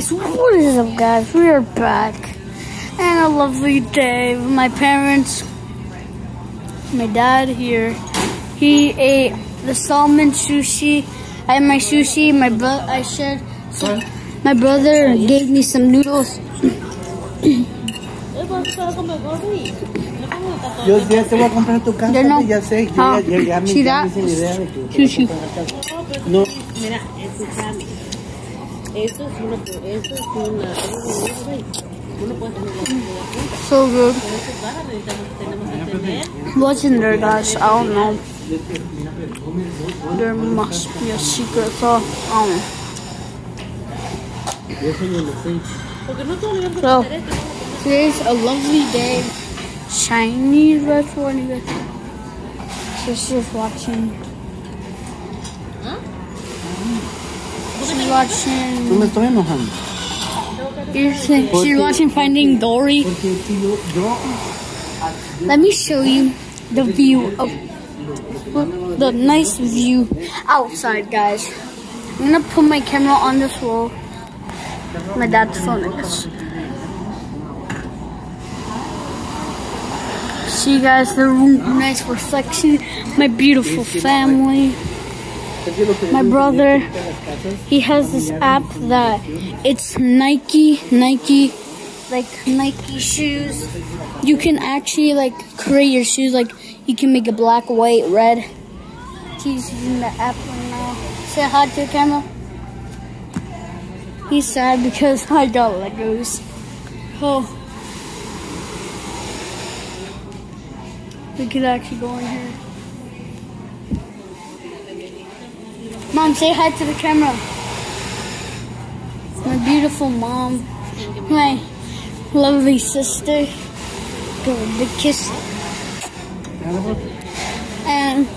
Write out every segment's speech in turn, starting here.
Guys, what is up guys? We are back. And a lovely day with my parents. My dad here. He ate the salmon sushi. I had my sushi, my bro I shared some, my brother gave me some noodles. Yo ya te voy a comprar tu casa, no. ya sé, yo Ah, ya, ya, ya me, see ya that? hice la idea de que te voy a Sushi. comprar la casa. No, Mira, escúchame. Esto es una, esto es una, uno puede tener la comida junta. So good. Pero eso es baja, necesitamos, tenemos que tener. What's in there guys? I don't know. There must be a secret sauce. I don't know. yo soy el seis. Porque no todos le vamos a So, hacer esto. today's a lovely day. Chinese restaurant. you guys. Sister's watching. Tú watching. me estoy enojando. She's watching Finding Dory. Porque si yo, yo, Let me show you the view of the nice view outside, guys. I'm gonna put my camera on this wall. My dad's phone, I guess. See, guys, the nice reflection. My beautiful family. My brother, he has this app that it's Nike, Nike, like Nike shoes. You can actually like create your shoes. Like you can make it black, white, red. He's using the app right now. Say hi to the camera. He's sad because I got Legos. Oh. We could actually go in here. Mom, say hi to the camera. My beautiful mom. My lovely sister. Give a big kiss. And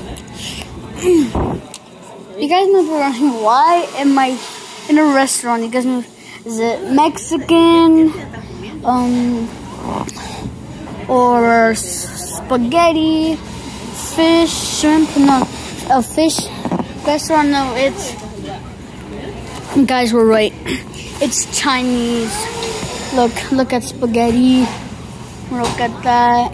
you guys wondering why am I in a restaurant? You guys know is it Mexican? Um or spaghetti, fish, shrimp, no, a fish restaurant, though, it's, guys were right, it's Chinese, look, look at spaghetti, look at that,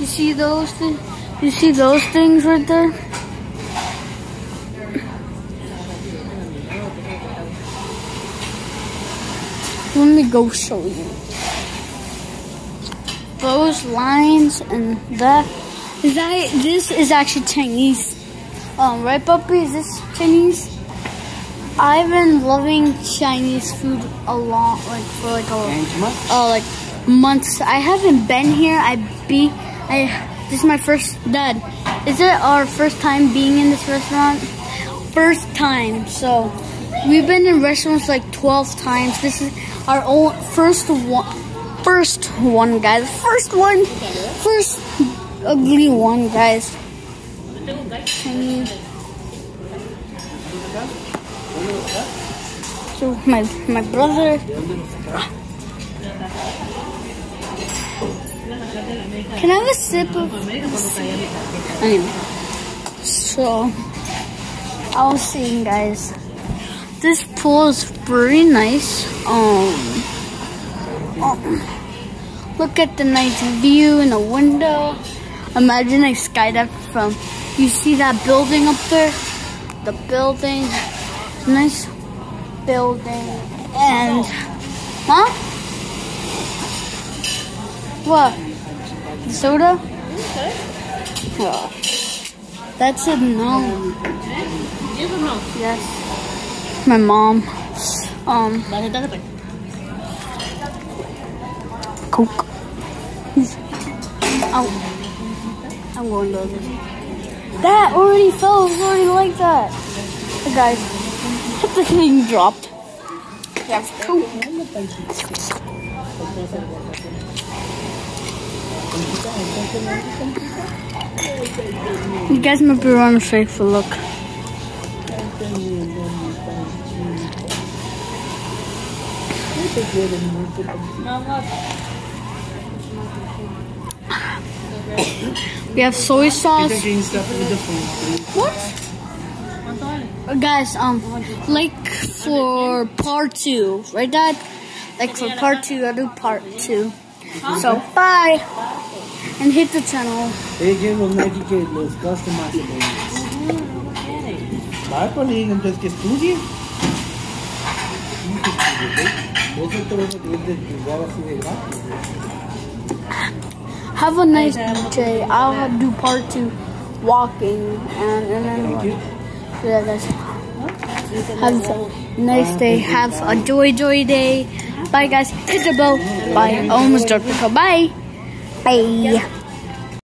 you see those, thi- you see those things right there? Let me go show you. Those lines and that is that this is actually Chinese. Um, right, puppy? Is this Chinese? I've been loving Chinese food a lot, like for like a uh, like months. I haven't been here. I be I. This is my first dad. Is it our first time being in this restaurant? First time. So we've been in restaurants like 12 times. This is our own first one. First one, guys. First one. First ugly one, guys. So my my brother. Can I have a sip of? Anyway, so I was saying, guys, this pool is very nice. Um, um, look at the nice view in the window. Imagine I skydive from. You see that building up there? The building, nice building, and huh? What? The soda? Oh. That's a no. ¿Yes. My mom. Um, entonces pues. I'm going to this. That already fell. It's already like that. Hey guys, the thing dropped. Yes, Coke. You guys might be running straight for look. We have soy sauce. green stuff with the food. What? Guys, um, like for part two, right, Dad? Like for part two, I'll do part two. So bye, and hit the channel. Ella los Nike que los customized Va con ella, entonces que estudie. Sí, que estudie, ¿ok? Vos te vas a tener de jugar así de gratis. Have a nice day. I'll have do part two, walking, and and then Thank what? you. Yeah, guys. Have a nice day. Have a joy, joy day. Bye, guys. Hit the bell. Bye. I almost dropped the call. Bye. Bye.